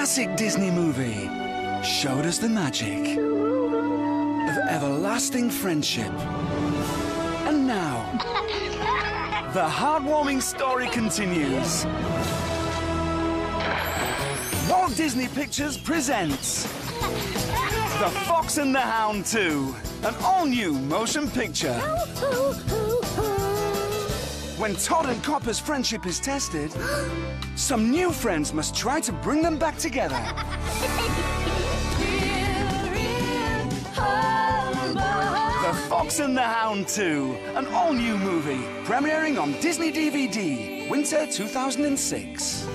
classic Disney movie showed us the magic of everlasting friendship. And now, the heartwarming story continues. Walt Disney Pictures presents The Fox and the Hound 2, an all-new motion picture. When Tod and Copper's friendship is tested, some new friends must try to bring them back together. The Fox and the Hound 2, an all-new movie, premiering on Disney DVD, winter 2006.